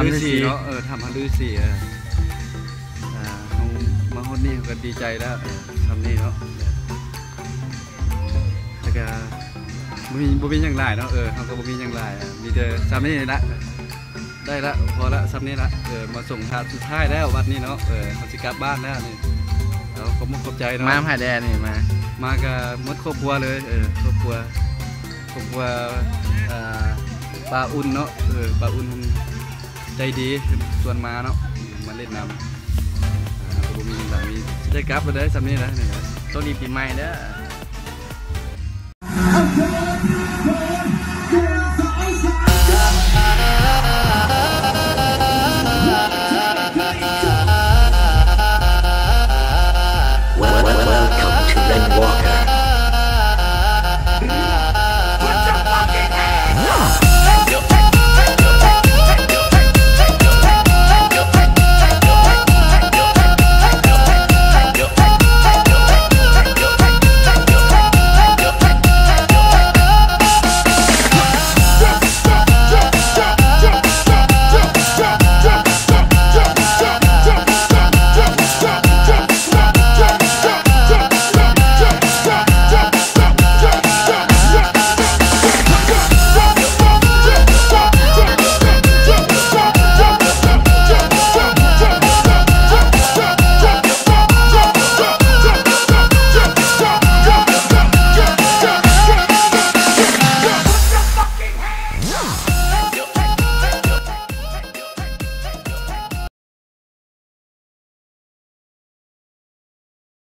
พันด้วยสี่เนาะเออทำพันด้วสี่เอออ่าเมาฮอดนี่ก็ดีใจแล้วทำนี่เนาะแล้วก็บมีบ่มีอย่างไรเนาะเออเขาก็บ่มีอย่างไรมีเจอซ้ำนี่ละได้ละพอละซ้ำนี่ละเออมาส่งทาสุดท้ายแล้ววัดนี้เนาะเออเขาจะกลับบ้านแล้วนี่เราก็มุขขอบใจเนาะมาผ่าแดนนี่มามากับมดครอบครัวเลยเออครอบครัวครอบครัวปลาอุ่นเนาะเออปลาอุ่น ใจดีชวนมาเนาะมาเล่นน้ำอ่าบ่มีสามีได้กลับไปได้สำนี้นะนี่นะตัวดีปีใหม่เด้อ